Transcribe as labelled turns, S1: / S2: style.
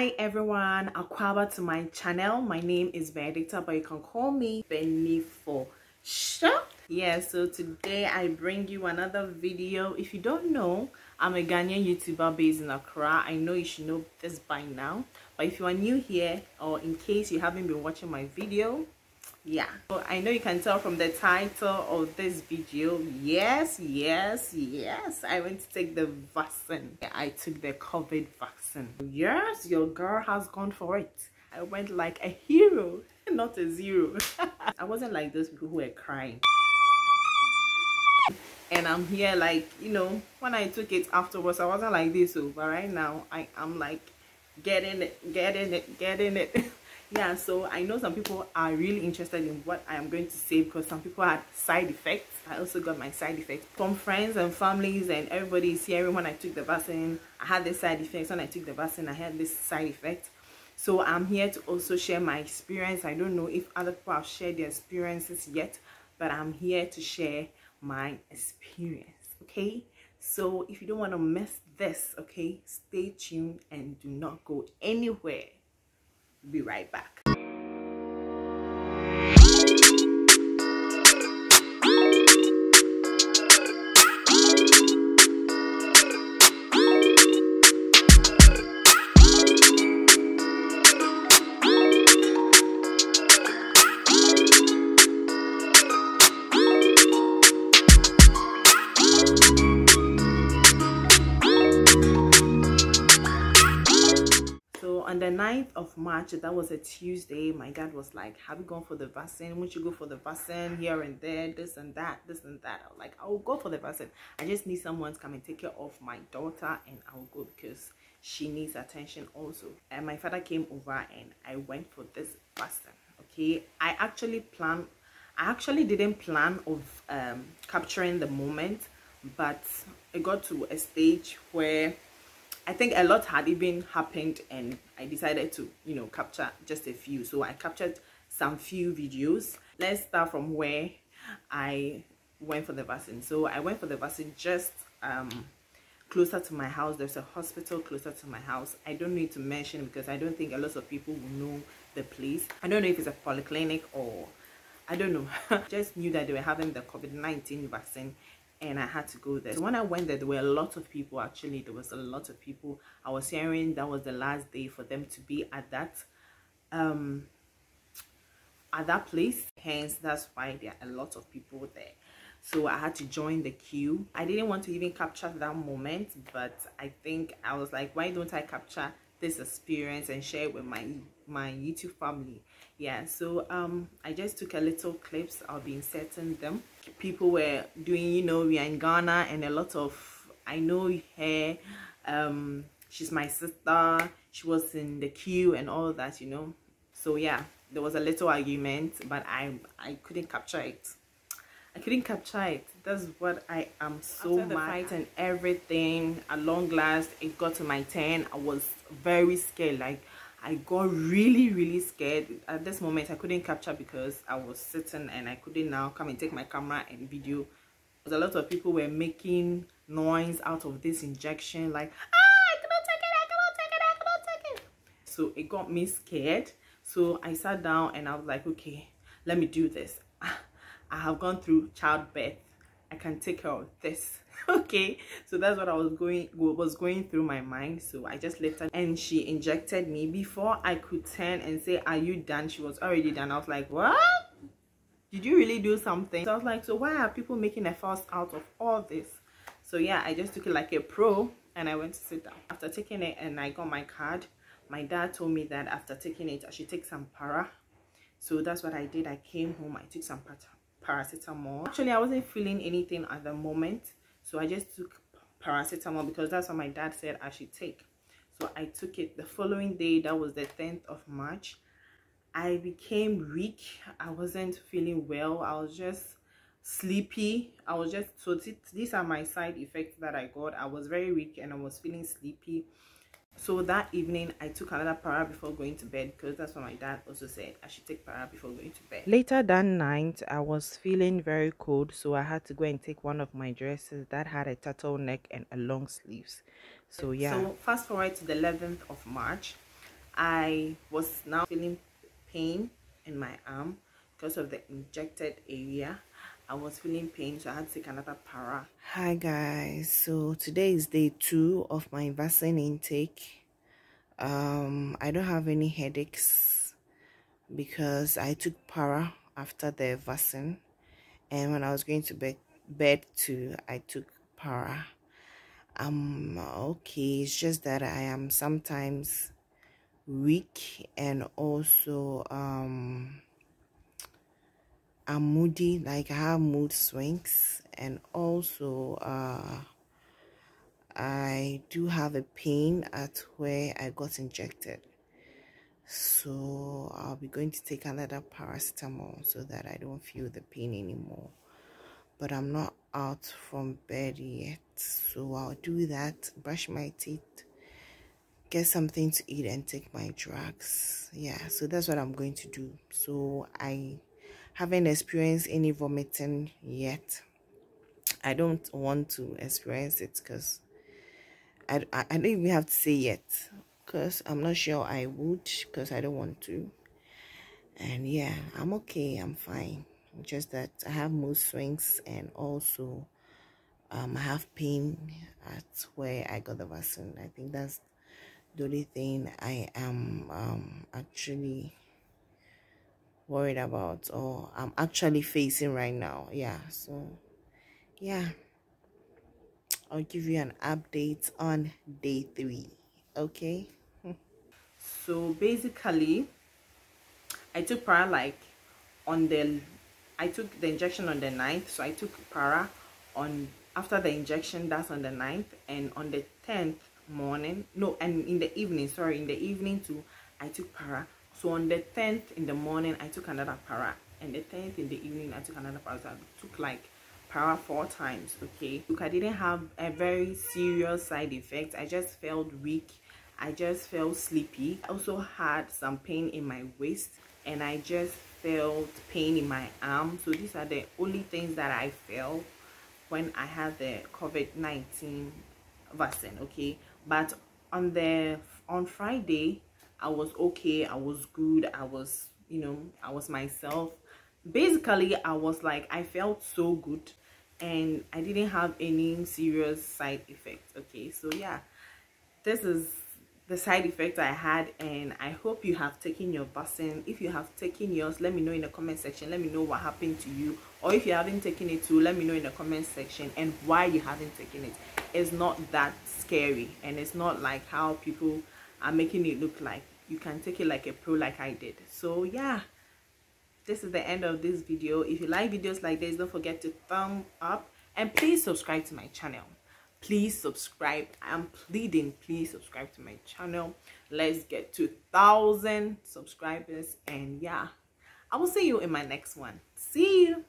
S1: Hi everyone, Akwaaba to my channel. My name is Benedicta, but you can call me Bernny for. Yeah, so today I bring you another video. If you don't know, I'm a Ghanaian YouTuber based in Accra. I know you should know this by now. But if you are new here, or in case you haven't been watching my video, yeah. So i know you can tell from the title of this video. Yes yes yes. I went to take the vaccine. I took the covid vaccine. Yes your girl has gone for it. I went like a hero not a zero. I wasn't like those people who were crying. And i'm here like you know when i took it afterwards i wasn't like this so but right now i am like getting it getting it getting it yeah so i know some people are really interested in what i am going to say because some people had side effects. I also got my side effects from friends and families and everybody is hearing when i took the vaccine i had this side effects. When i took the vaccine i had this side effect so i'm here to also share my experience. I don't know if other people have shared their experiences yet but i'm here to share my experience okay? So if you don't want to miss this okay stay tuned and do not go anywhere be right back. 9th of March, that was a Tuesday, my dad was like, have you gone for the vaccine? Won't you go for the vaccine here and there, this and that, this and that? I was like, I'll go for the vaccine. I just need someone to come and take care of my daughter and I'll go because she needs attention also. And my father came over and I went for this vaccine, okay? I actually planned, I actually didn't plan of um, capturing the moment, but it got to a stage where I think a lot had even happened and I decided to, you know, capture just a few. So I captured some few videos. Let's start from where I went for the vaccine. So I went for the vaccine just um, closer to my house. There's a hospital closer to my house. I don't need to mention because I don't think a lot of people will know the place. I don't know if it's a polyclinic or I don't know. just knew that they were having the COVID-19 vaccine and I had to go there. So when I went there, there were a lot of people actually. There was a lot of people. I was hearing that was the last day for them to be at that um at that place. Hence, that's why there are a lot of people there. So I had to join the queue. I didn't want to even capture that moment, but I think I was like, why don't I capture this experience and share it with my my youtube family yeah so um i just took a little clips i'll be inserting them people were doing you know we are in ghana and a lot of i know her um she's my sister she was in the queue and all that you know so yeah there was a little argument but i i couldn't capture it I couldn't capture it. That's what I am so After mad fight and everything. At long last, it got to my turn. I was very scared. Like I got really, really scared. At this moment, I couldn't capture because I was sitting and I couldn't now come and take my camera and video. Because a lot of people were making noise out of this injection, like, ah, I cannot take it, I cannot take it, I cannot take it. So it got me scared. So I sat down and I was like, okay, let me do this. I have gone through childbirth. I can take care of this. okay, so that's what I was going was going through my mind. So I just left her and she injected me. Before I could turn and say, Are you done? She was already done. I was like, What? Did you really do something? So I was like, So why are people making a fuss out of all this? So yeah, I just took it like a pro and I went to sit down. After taking it and I got my card, my dad told me that after taking it, I should take some para. So that's what I did. I came home, I took some para paracetamol. Actually i wasn't feeling anything at the moment so i just took paracetamol because that's what my dad said i should take. So i took it the following day that was the 10th of march. I became weak. I wasn't feeling well. I was just sleepy. I was just so these are my side effects that i got. I was very weak and i was feeling sleepy so that evening i took another para before going to bed because that's what my dad also said i should take para before going to bed. Later that night i was feeling very cold so i had to go and take one of my dresses that had a turtleneck and a long sleeves. So yeah. So fast forward to the 11th of march I was now feeling pain in my arm because of the injected area I was feeling pain so I had to take another para. Hi guys. So today is day two of my vaccine intake. Um I don't have any headaches because I took para after the vaccine. And when I was going to bed bed too I took para. Um okay it's just that I am sometimes weak and also um I'm moody like I have mood swings and also uh I do have a pain at where I got injected. So I'll be going to take another paracetamol so that I don't feel the pain anymore. But I'm not out from bed yet so I'll do that brush my teeth get something to eat and take my drugs. Yeah so that's what i'm going to do. So i haven't experienced any vomiting yet. I don't want to experience it because I, I, I don't even have to say yet because i'm not sure i would because i don't want to. And yeah i'm okay i'm fine. Just that i have mood swings and also um, i have pain at where i got the vaccine. I think that's the only thing I am um, actually worried about or I'm actually facing right now. Yeah, so yeah, I'll give you an update on day three. Okay, so basically, I took para like on the I took the injection on the 9th, so I took para on after the injection that's on the 9th and on the 10th morning no and in the evening sorry in the evening too i took para so on the 10th in the morning i took another para. And the 10th in the evening i took another para. So i took like para four times okay? Look i didn't have a very serious side effect. I just felt weak. I just felt sleepy. I also had some pain in my waist. And i just felt pain in my arm. So these are the only things that i felt when i had the covid-19 vaccine okay? But on the on friday i was okay i was good i was you know i was myself. Basically i was like i felt so good and i didn't have any serious side effects okay? So yeah this is the side effect i had and i hope you have taken your vaccine. If you have taken yours let me know in the comment section. Let me know what happened to you. Or if you haven't taken it too let me know in the comment section and why you haven't taken it. It's not that scary and it's not like how people are making it look like you can take it like a pro like i did. So yeah. This is the end of this video. If you like videos like this don't forget to thumb up and please subscribe to my channel. Please subscribe. I'm pleading please subscribe to my channel. Let's get to thousand subscribers and yeah. I will see you in my next one. See you